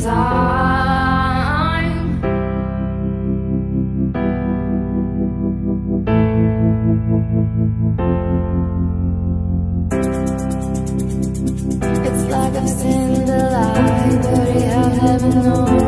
It's like I've seen the light, but you have heaven known.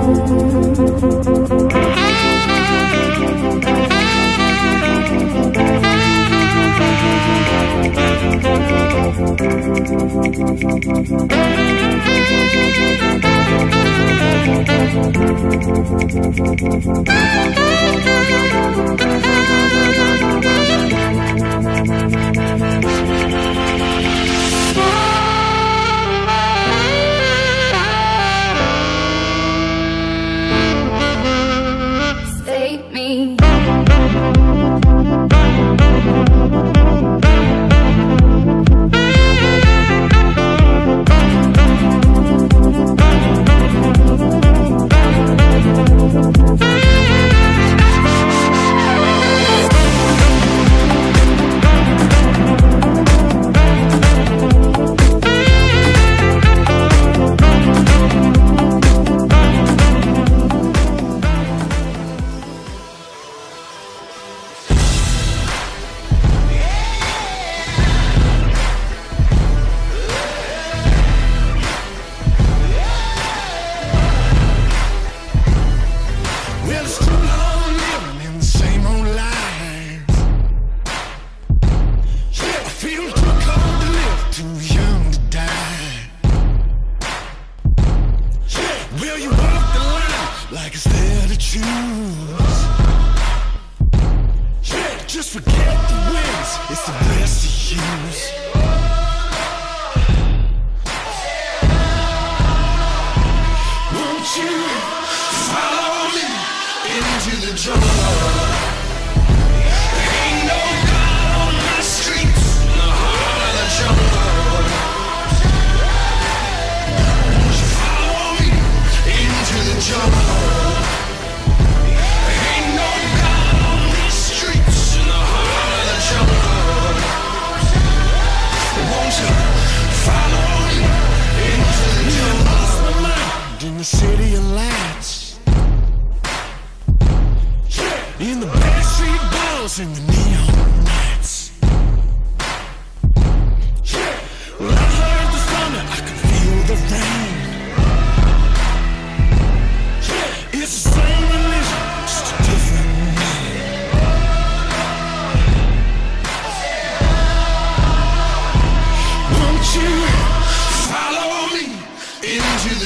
Thank you. shoes. Won't you follow me into the jungle?